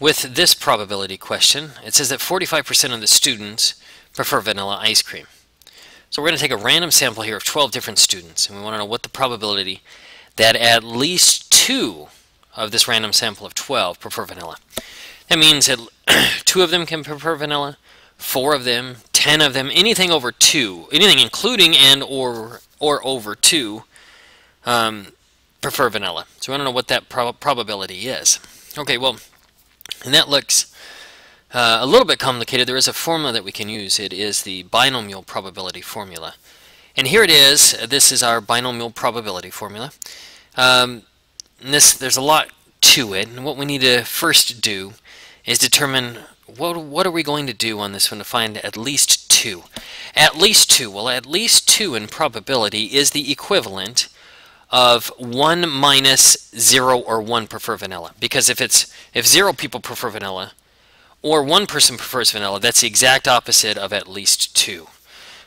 with this probability question, it says that 45% of the students prefer vanilla ice cream. So we're going to take a random sample here of 12 different students, and we want to know what the probability that at least two of this random sample of 12 prefer vanilla. That means that two of them can prefer vanilla, four of them, ten of them, anything over two, anything including and or or over two, um, prefer vanilla. So we want to know what that prob probability is. Okay, well, and that looks uh, a little bit complicated. There is a formula that we can use. It is the binomial probability formula. And here it is. This is our binomial probability formula. Um, this There's a lot to it. And what we need to first do is determine what, what are we going to do on this one to find at least 2. At least 2. Well, at least 2 in probability is the equivalent of 1 minus 0 or 1 prefer vanilla. Because if it's if 0 people prefer vanilla, or one person prefers vanilla, that's the exact opposite of at least 2.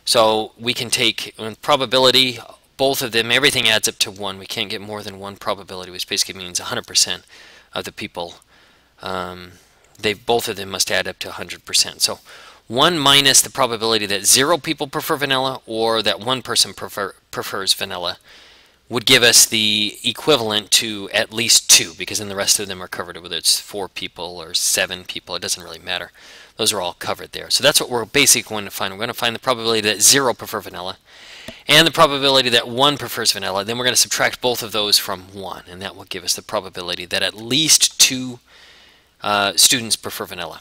So we can take probability, both of them, everything adds up to 1. We can't get more than one probability, which basically means 100% of the people, um, they both of them must add up to 100%. So 1 minus the probability that 0 people prefer vanilla or that one person prefer, prefers vanilla would give us the equivalent to at least two, because then the rest of them are covered, whether it's four people or seven people, it doesn't really matter. Those are all covered there. So that's what we're basically going to find. We're going to find the probability that zero prefer vanilla, and the probability that one prefers vanilla. Then we're going to subtract both of those from one, and that will give us the probability that at least two uh, students prefer vanilla.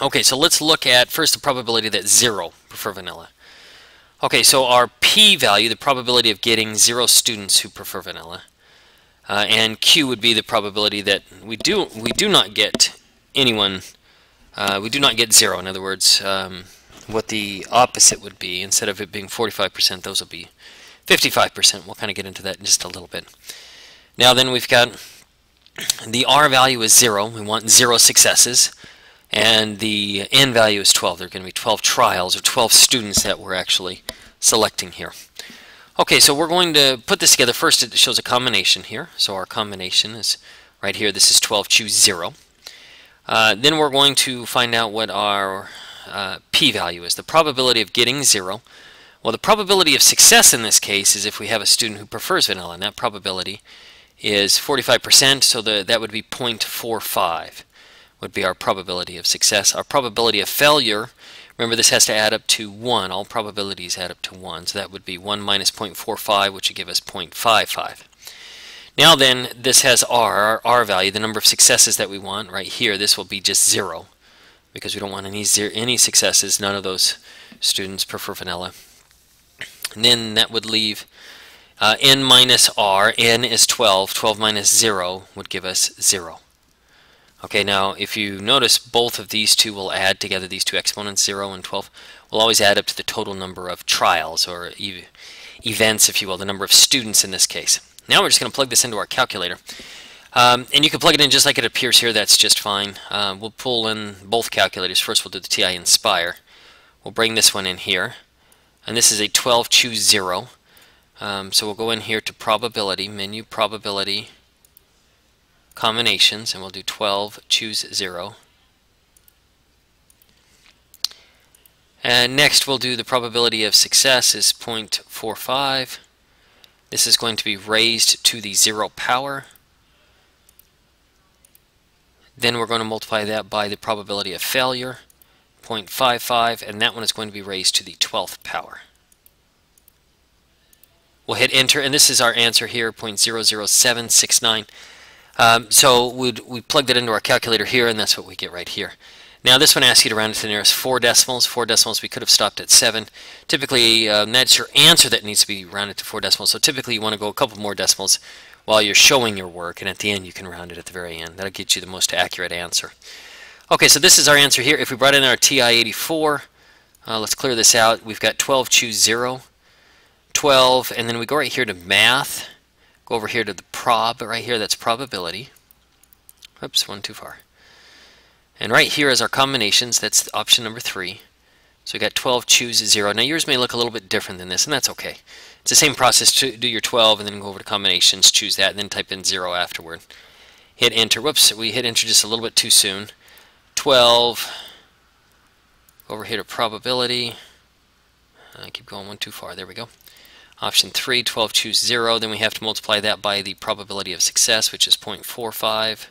Okay, so let's look at first the probability that zero prefer vanilla. Okay, so our p-value, the probability of getting zero students who prefer vanilla, uh, and q would be the probability that we do we do not get anyone, uh, we do not get zero. In other words, um, what the opposite would be, instead of it being 45%, those will be 55%. We'll kind of get into that in just a little bit. Now then we've got the r value is zero. We want zero successes and the n value is 12. There are going to be 12 trials or 12 students that we're actually selecting here. Okay, so we're going to put this together. First, it shows a combination here. So our combination is right here. This is 12, choose 0. Uh, then we're going to find out what our uh, p-value is, the probability of getting 0. Well, the probability of success in this case is if we have a student who prefers vanilla, and that probability is 45%, so the, that would be 0.45 would be our probability of success. Our probability of failure, remember this has to add up to 1. All probabilities add up to 1. So that would be 1 minus 0.45, which would give us 0.55. Now then, this has R, our R value, the number of successes that we want. Right here, this will be just 0 because we don't want any, zero, any successes. None of those students prefer vanilla. And then that would leave uh, n minus r. n is 12. 12 minus 0 would give us 0. Okay, now if you notice both of these two will add together, these two exponents, 0 and 12, will always add up to the total number of trials or e events, if you will, the number of students in this case. Now we're just going to plug this into our calculator. Um, and you can plug it in just like it appears here, that's just fine. Uh, we'll pull in both calculators. First we'll do the TI-Nspire. We'll bring this one in here. And this is a 12 choose 0. Um, so we'll go in here to probability, menu probability, combinations, and we'll do 12, choose 0. And next we'll do the probability of success is 0.45. This is going to be raised to the 0 power. Then we're going to multiply that by the probability of failure, 0.55, and that one is going to be raised to the 12th power. We'll hit enter, and this is our answer here, 0.00769. Um, so we'd, we plugged it into our calculator here, and that's what we get right here. Now this one asks you to round it to the nearest four decimals. Four decimals, we could have stopped at seven. Typically, um, that's your answer that needs to be rounded to four decimals. So typically you want to go a couple more decimals while you're showing your work, and at the end you can round it at the very end. That'll get you the most accurate answer. Okay, so this is our answer here. If we brought in our TI-84, uh, let's clear this out. We've got 12, choose 0, 12, and then we go right here to math. Go over here to the prob right here, that's probability. Oops, one too far. And right here is our combinations, that's option number three. So we got 12, choose 0. Now yours may look a little bit different than this, and that's okay. It's the same process to do your 12 and then go over to combinations, choose that, and then type in 0 afterward. hit enter. Whoops, we hit enter just a little bit too soon. 12, over here to probability. I keep going one too far. There we go. Option 3, 12, choose 0. Then we have to multiply that by the probability of success, which is 0.45.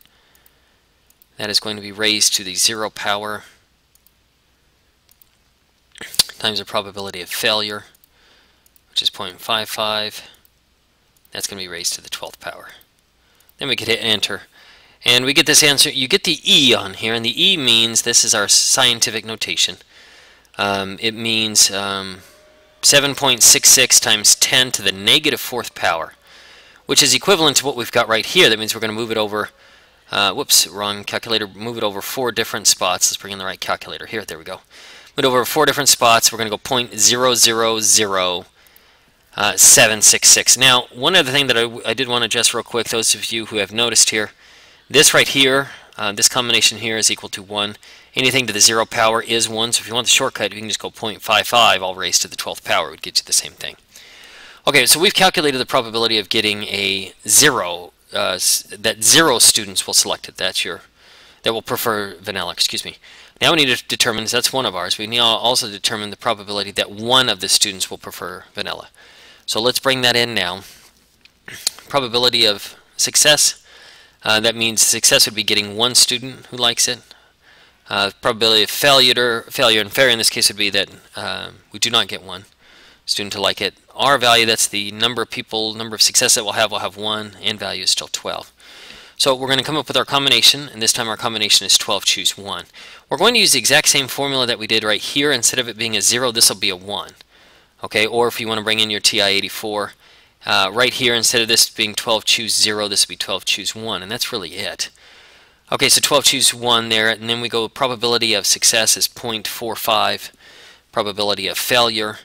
That is going to be raised to the 0 power times the probability of failure, which is 0.55. That's going to be raised to the 12th power. Then we could hit enter. And we get this answer. You get the E on here, and the E means, this is our scientific notation. Um, it means um, 7.66 times 10 to the negative fourth power, which is equivalent to what we've got right here. That means we're going to move it over, uh, whoops, wrong calculator, move it over four different spots. Let's bring in the right calculator. Here, there we go. Move it over four different spots. We're going to go 0.000766. Uh, now, one other thing that I, I did want to adjust real quick, those of you who have noticed here, this right here, uh, this combination here is equal to 1. Anything to the 0 power is 1, so if you want the shortcut, you can just go 0.55 all raised to the 12th power. It would get you the same thing. Okay, so we've calculated the probability of getting a 0, uh, that 0 students will select it. That's your, that will prefer vanilla, excuse me. Now we need to determine, that's one of ours, we need to also determine the probability that one of the students will prefer vanilla. So let's bring that in now. Probability of success, uh, that means success would be getting one student who likes it. Uh, probability of failure, failure and failure in this case would be that uh, we do not get one student to like it. R value, that's the number of people, number of success that we'll have, we'll have one. N value is still 12. So we're going to come up with our combination, and this time our combination is 12, choose 1. We're going to use the exact same formula that we did right here. Instead of it being a 0, this will be a 1. Okay, or if you want to bring in your TI-84, uh, right here, instead of this being 12, choose 0, this will be 12, choose 1, and that's really it. Okay, so 12 choose 1 there, and then we go probability of success is 0.45, probability of failure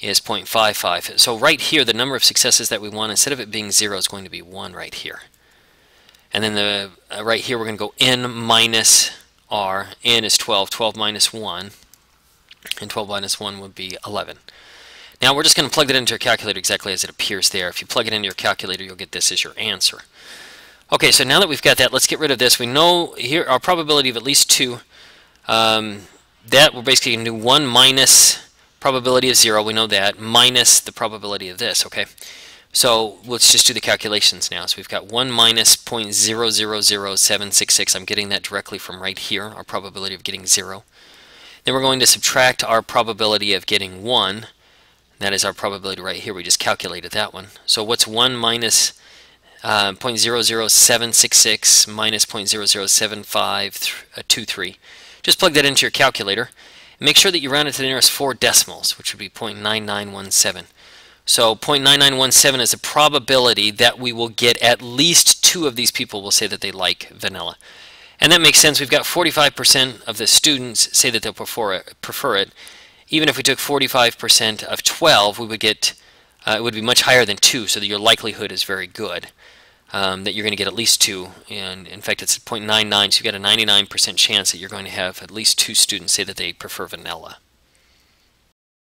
is 0.55. So right here, the number of successes that we want, instead of it being 0, is going to be 1 right here. And then the uh, right here, we're going to go n minus r. n is 12, 12 minus 1, and 12 minus 1 would be 11. Now we're just going to plug that into your calculator exactly as it appears there. If you plug it into your calculator, you'll get this as your answer. Okay, so now that we've got that, let's get rid of this. We know here our probability of at least 2. Um, that we're basically going to do 1 minus probability of 0. We know that. Minus the probability of this, okay? So let's just do the calculations now. So we've got 1 minus 0.000766. I'm getting that directly from right here, our probability of getting 0. Then we're going to subtract our probability of getting 1. That is our probability right here. We just calculated that one. So what's 1 minus uh, 0.00766 minus 0.007523. Just plug that into your calculator. Make sure that you round it to the nearest four decimals, which would be 0.9917. So 0.9917 is a probability that we will get at least two of these people will say that they like vanilla. And that makes sense. We've got 45% of the students say that they'll prefer it, prefer it. Even if we took 45% of 12, we would get uh, it would be much higher than 2, so that your likelihood is very good um, that you're going to get at least two. And in fact, it's 0.99, so you've got a 99% chance that you're going to have at least two students say that they prefer vanilla.